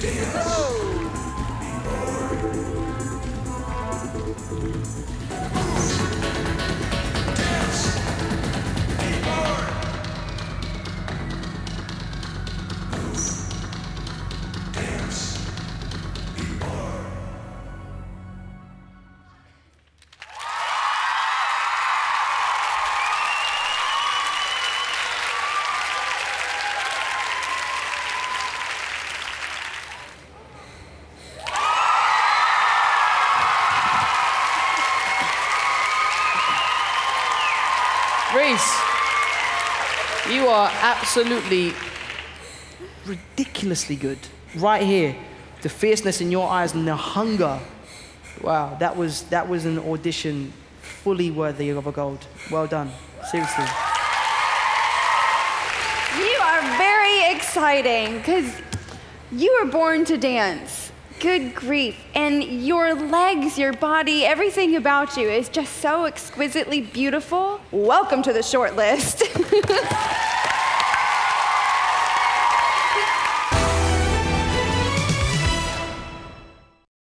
dance. Rhys, you are absolutely ridiculously good. Right here. The fierceness in your eyes and the hunger. Wow, that was, that was an audition fully worthy of a gold. Well done. Seriously. You are very exciting because you were born to dance. Good grief. And your legs, your body, everything about you is just so exquisitely beautiful. Welcome to the short list.